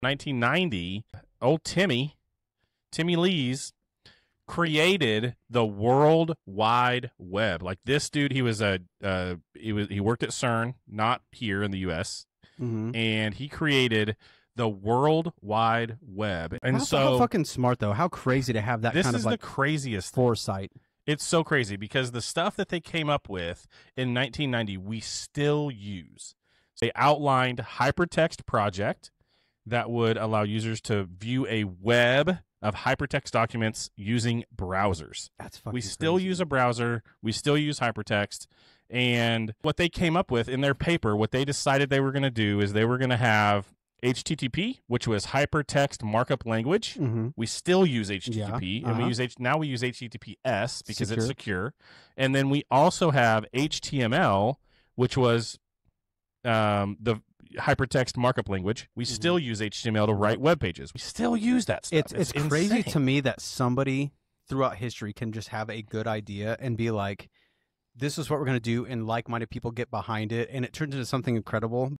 1990, old Timmy, Timmy Lees, created the World Wide Web. Like this dude, he was a uh, he was he worked at CERN, not here in the U.S., Mm-hmm. and he created the World Wide Web. And how, so how fucking smart though. How crazy to have that this kind is of like the craziest foresight. It's so crazy because the stuff that they came up with in 1990, we still use. They outlined Hypertext Project that would allow users to view a web of hypertext documents using browsers. That's fucking. we still crazy. use a browser, we still use hypertext. And what they came up with in their paper, what they decided they were going to do is they were going to have HTTP, which was hypertext markup language. Mhm. We still use HTTP, and we uh-huh. use H- now we use HTTPS because it's Secure. secure. And then we also have HTML, which was um, the hypertext markup language. We still use HTML to write web pages. We still use that stuff. Mm-hmm. It's it's, crazy to me that somebody throughout history can just have a good idea and be like, "This is what we're going to do," and like-minded people get behind it, and it turns into something incredible.